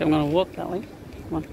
I'm going to walk that way. Come on.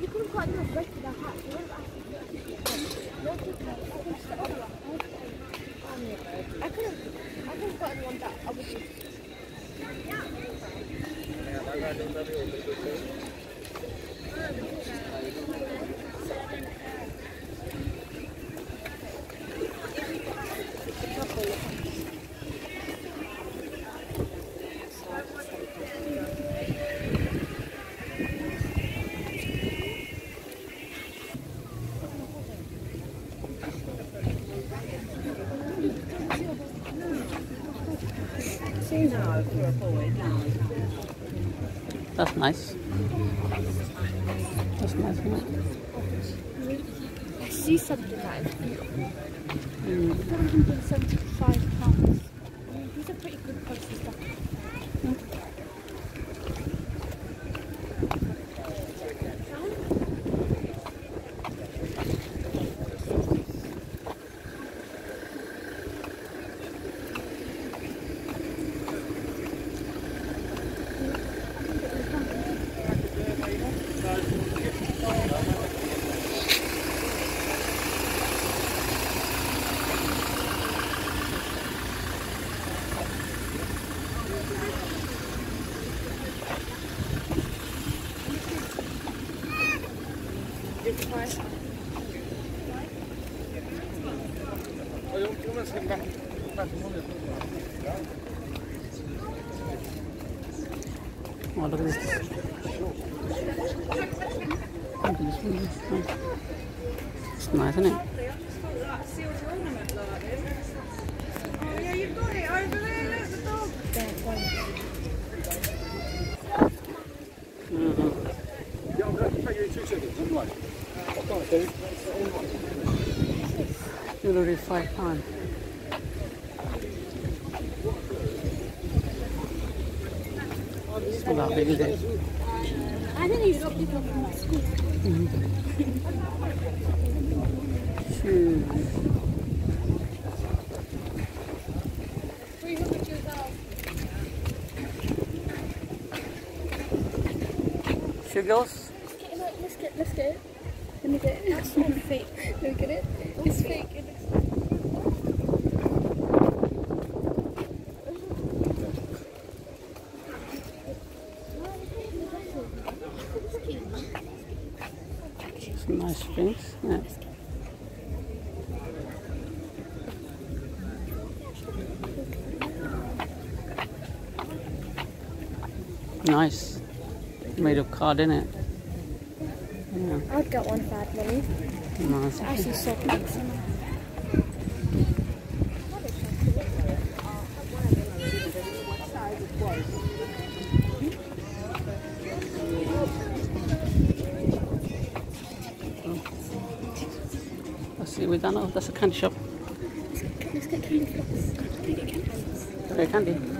You could have gotten a break for that hat. You would have asked No, it's okay. I could have, I could have one that I would use. That's nice. That's nice, isn't it? I see something that is beautiful. Mm. 475 pounds. I mean, these are pretty good prices. Look at this. It's nice, isn't it? Mhm. Yeah, I'm going to take you in two seconds. I'm right. I've done it, David. Jewelry five pound. It's not that big, is it? I think he's got people from school. Shoes. 300 years old. Shoe girls? Get it, let's get, let's get me get it. That's so fake. Look at it. It's fake. It looks Some nice things. Yeah. Nice. Made of card, in it? Yeah, I'd get one if I had money. nice. It's actually so. Let's see, we done. Oh, that's a candy shop. Let's get candy floss. Can we get candy candy. Candy